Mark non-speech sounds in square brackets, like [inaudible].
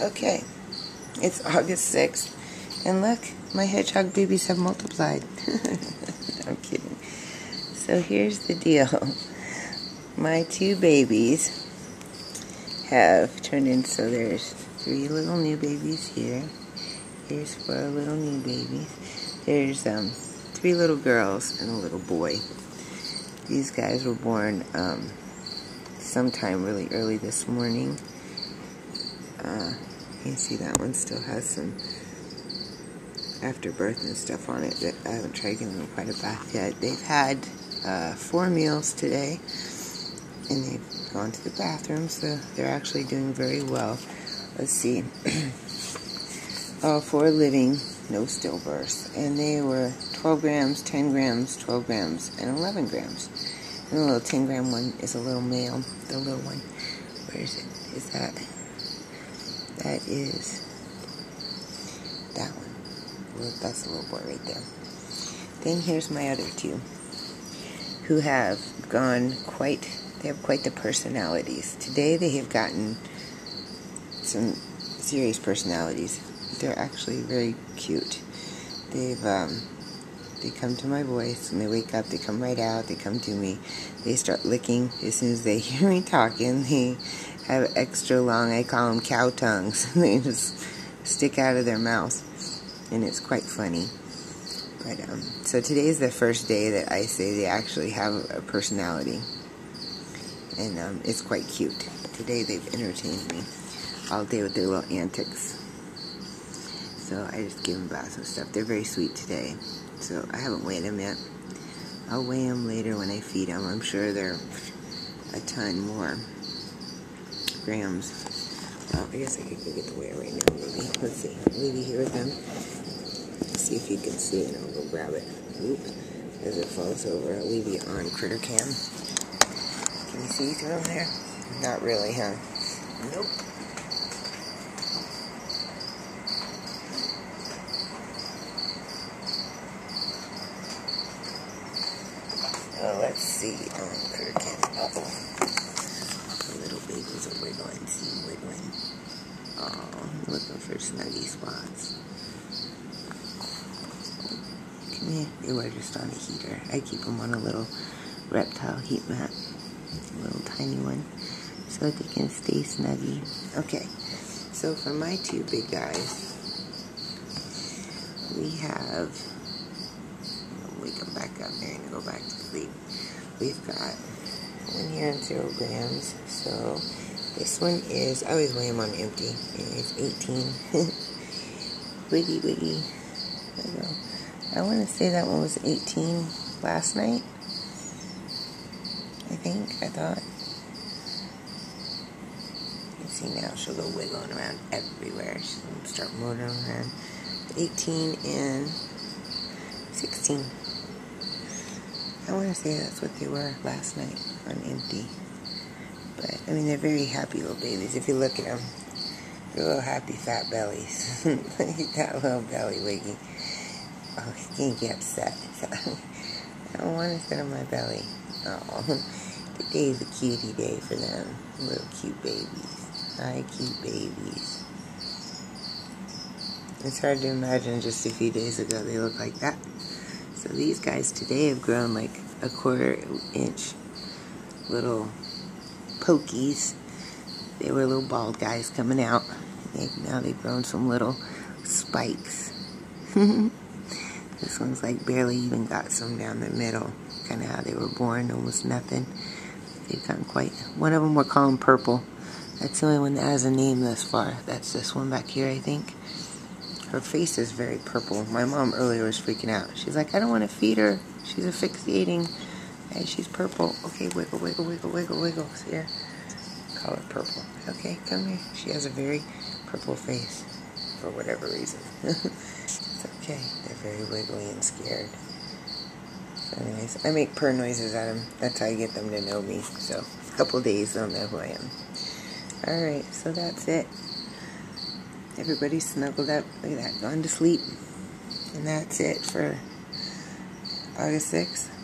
Okay, it's August 6th, and look, my hedgehog babies have multiplied. [laughs] I'm kidding. So here's the deal. My two babies have turned in, so there's three little new babies here. Here's four little new babies. There's um, three little girls and a little boy. These guys were born um, sometime really early this morning. Uh, you can see that one still has some afterbirth and stuff on it that I haven't tried giving them quite a bath yet. They've had uh, four meals today and they've gone to the bathroom, so they're actually doing very well. Let's see. [clears throat] All four living, no stillbirths, and they were 12 grams, 10 grams, 12 grams, and 11 grams. And the little 10 gram one is a little male, the little one. Where is it? Is that? That is that one. Well, that's a little boy right there. Then here's my other two, who have gone quite, they have quite the personalities. Today they have gotten some serious personalities. They're actually very cute. They've, um, they come to my voice when they wake up, they come right out, they come to me, they start licking as soon as they [laughs] hear me talking. They have extra long, I call them cow tongues. [laughs] they just stick out of their mouth, and it's quite funny. But um, so today's the first day that I say they actually have a personality, and um, it's quite cute. Today they've entertained me all day with their little antics. So I just gave them baths and stuff. They're very sweet today. So I haven't weighed them yet. I'll weigh them later when I feed them. I'm sure they're a ton more grams. Oh, I guess I could go get the weigher right now, maybe. Let's see. Maybe here with them. See if you can see and I'll go grab it. Oop. As it falls over, I'll leave you on critter cam. Can you see through there? Not really, huh? Nope. Oh, let's see critter cam. Uh oh little babies are wiggling. See wiggling. Oh, looking for snuggy spots. Come here. They were just on a heater. I keep them on a little reptile heat mat. A little tiny one. So they can stay snuggy. Okay. So for my two big guys, we have, wake them back up there and go back to sleep. We've got one here in zero grams. So this one is, I always weigh them on empty. It's 18. [laughs] wiggy wiggy. I want to say that one was 18 last night. I think, I thought. You see now, she'll go wiggling around everywhere. To start motoring around. 18 and 16. I want to say that's what they were last night on empty. But, I mean, they're very happy little babies. If you look at them, they're little happy fat bellies. [laughs] look at that little belly wiggy. Oh, he can't get upset. [laughs] I don't want to sit on my belly. Oh, today's a cutie day for them. Little cute babies. Hi, cute babies. It's hard to imagine just a few days ago they looked like that. So these guys today have grown like a quarter inch little pokies. They were little bald guys coming out. Now they've grown some little spikes. [laughs] this one's like barely even got some down the middle. Kind of how they were born, almost nothing. They've gotten quite, one of them we're calling purple. That's the only one that has a name thus far. That's this one back here, I think. Her face is very purple. My mom earlier was freaking out. She's like, I don't want to feed her. She's asphyxiating. And she's purple. Okay, wiggle, wiggle, wiggle, wiggle, wiggle. See her? Call her purple. Okay, come here. She has a very purple face for whatever reason. [laughs] it's okay. They're very wiggly and scared. So anyways, I make purr noises at them. That's how I get them to know me. So, a couple days they'll know who I am. Alright, so that's it. Everybody's snuggled up. Look at that, gone to sleep. And that's it for August 6th.